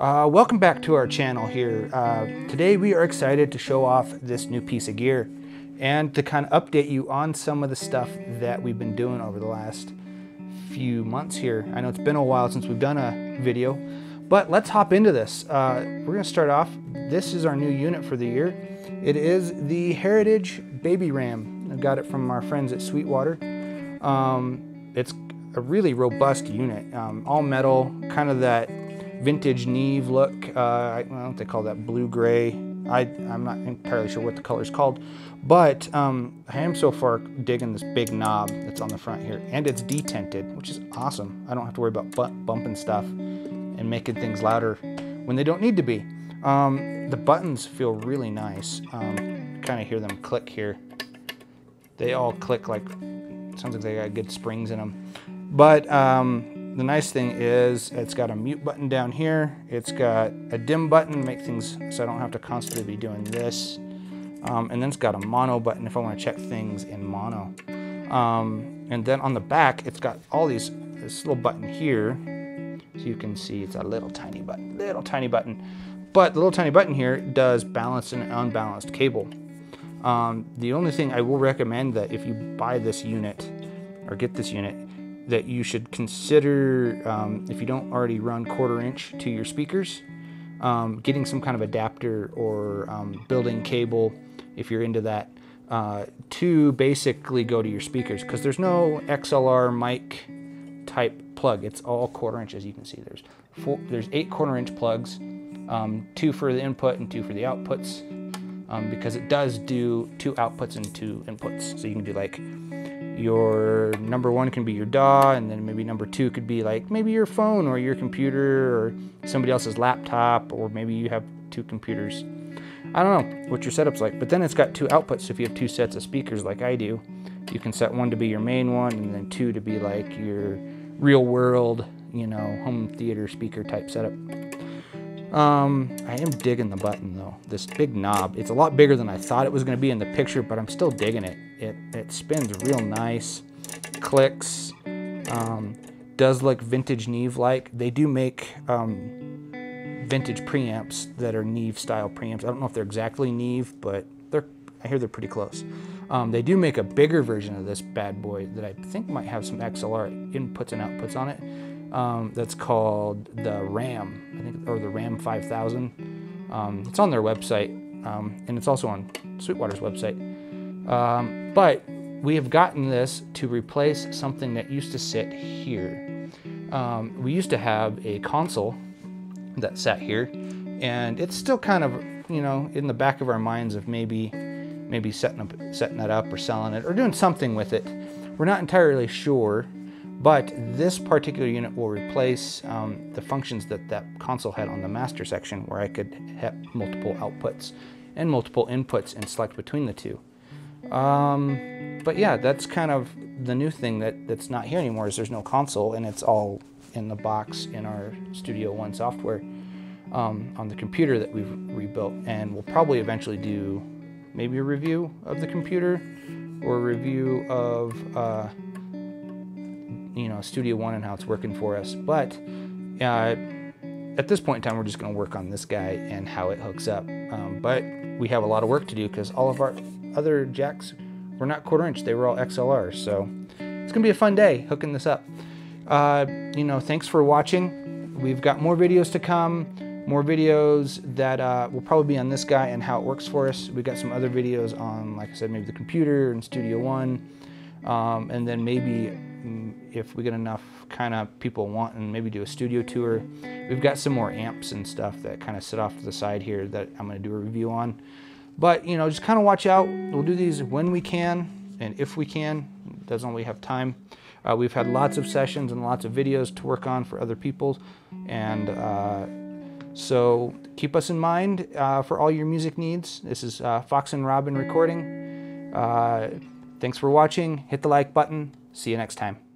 Uh, welcome back to our channel here. Uh, today we are excited to show off this new piece of gear and to kind of update you on some of the stuff that we've been doing over the last few months here. I know it's been a while since we've done a video, but let's hop into this. Uh, we're going to start off. This is our new unit for the year. It is the Heritage Baby Ram. I got it from our friends at Sweetwater. Um, it's a really robust unit, um, all metal, kind of that vintage Neve look. Uh, I don't know what they call that, blue gray. I, I'm not entirely sure what the color is called, but um, I am so far digging this big knob that's on the front here, and it's detented, which is awesome. I don't have to worry about bumping stuff and making things louder when they don't need to be. Um, the buttons feel really nice. Um, kind of hear them click here. They all click like, sounds like they got good springs in them. But um, the nice thing is it's got a mute button down here. It's got a dim button, to make things so I don't have to constantly be doing this. Um, and then it's got a mono button if I want to check things in mono. Um, and then on the back, it's got all these, this little button here. So you can see it's a little tiny button, little tiny button. But the little tiny button here does balance and unbalanced cable. Um, the only thing I will recommend that if you buy this unit or get this unit, that you should consider um, if you don't already run quarter inch to your speakers, um, getting some kind of adapter or um, building cable if you're into that uh, to basically go to your speakers because there's no XLR mic type plug. It's all quarter inch as you can see. There's four, there's eight quarter inch plugs, um, two for the input and two for the outputs um, because it does do two outputs and two inputs. So you can do like your number one can be your DAW, and then maybe number two could be like maybe your phone or your computer or somebody else's laptop, or maybe you have two computers. I don't know what your setup's like, but then it's got two outputs. So if you have two sets of speakers like I do, you can set one to be your main one, and then two to be like your real world, you know, home theater speaker type setup. Um, I am digging the button though. This big knob, it's a lot bigger than I thought it was going to be in the picture, but I'm still digging it. It, it spins real nice, clicks, um, does look vintage Neve-like. They do make um, vintage preamps that are Neve style preamps. I don't know if they're exactly Neve, but they're I hear they're pretty close. Um, they do make a bigger version of this bad boy that I think might have some XLR inputs and outputs on it um, that's called the RAM, I think, or the RAM 5000. Um, it's on their website, um, and it's also on Sweetwater's website. Um, but we have gotten this to replace something that used to sit here. Um, we used to have a console that sat here, and it's still kind of, you know, in the back of our minds of maybe, maybe setting up, setting that up or selling it or doing something with it. We're not entirely sure but this particular unit will replace um, the functions that that console had on the master section where I could have multiple outputs and multiple inputs and select between the two. Um, but yeah, that's kind of the new thing that, that's not here anymore is there's no console and it's all in the box in our Studio One software um, on the computer that we've rebuilt. And we'll probably eventually do maybe a review of the computer or a review of uh, you know Studio One and how it's working for us. But uh, at this point in time, we're just going to work on this guy and how it hooks up. Um, but we have a lot of work to do because all of our other jacks were not quarter inch; they were all XLR. So it's going to be a fun day hooking this up. Uh, you know, thanks for watching. We've got more videos to come more videos that uh, will probably be on this guy and how it works for us. We've got some other videos on, like I said, maybe the computer and Studio One, um, and then maybe if we get enough kind of people want and maybe do a studio tour. We've got some more amps and stuff that kind of sit off to the side here that I'm going to do a review on. But, you know, just kind of watch out. We'll do these when we can and if we can. Doesn't always have time. Uh, we've had lots of sessions and lots of videos to work on for other people. And uh, so keep us in mind uh, for all your music needs. This is uh, Fox and Robyn recording. Thanks for watching. Hit the like button. See you next time.